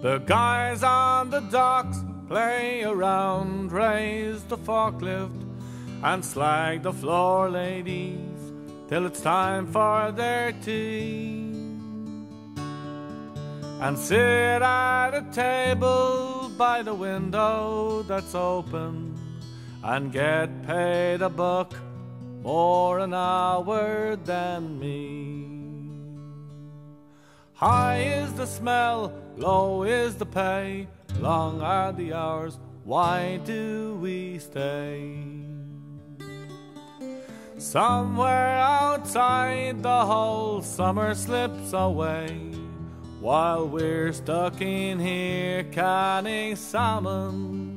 The guys on the docks play around, raise the forklift, and slag the floor ladies till it's time for their tea. And sit at a table by the window that's open and get paid a buck more an hour than me. High is the smell, low is the pay, long are the hours, why do we stay? Somewhere outside the whole summer slips away, while we're stuck in here canning salmon.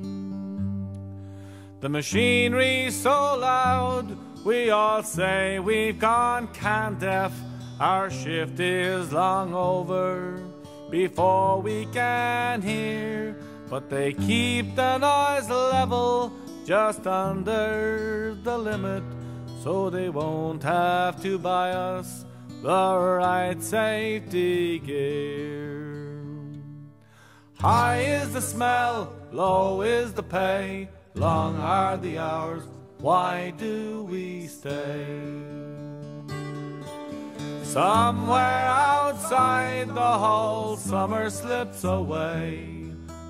The machinery's so loud, we all say we've gone can deaf our shift is long over before we can hear, but they keep the noise level just under the limit, so they won't have to buy us the right safety gear. High is the smell, low is the pay, long are the hours, why do we stay? Somewhere outside the whole summer slips away.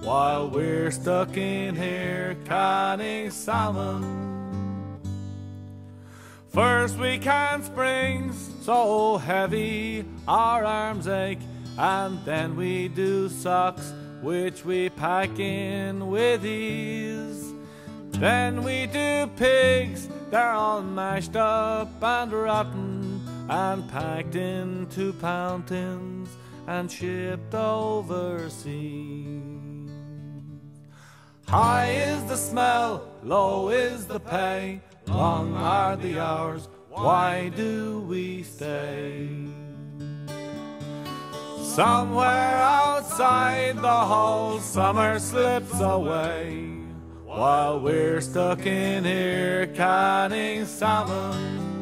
While we're stuck in here canning salmon. First we can springs so heavy our arms ache. And then we do socks which we pack in with ease. Then we do pinks, they're all mashed up and rotten and packed into pound tins and shipped overseas. High is the smell, low is the pay, long are the hours, why do we stay? Somewhere outside the whole summer slips away, while we're stuck in here canning salmon.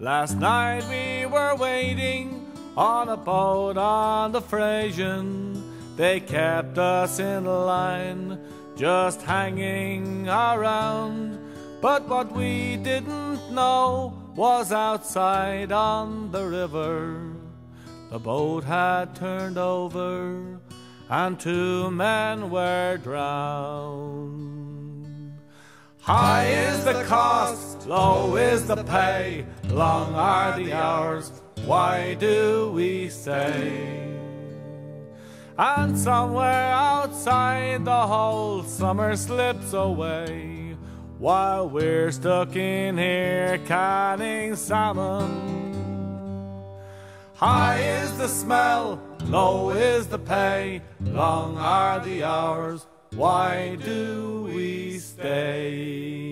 Last night we were waiting on a boat on the Fraser. They kept us in line, just hanging around. But what we didn't know was outside on the river. The boat had turned over, and two men were drowned. High is the cost, low is the pay, long are the hours, why do we stay? And somewhere outside the whole summer slips away, while we're stuck in here canning salmon. High is the smell, low is the pay, long are the hours, why do we stay?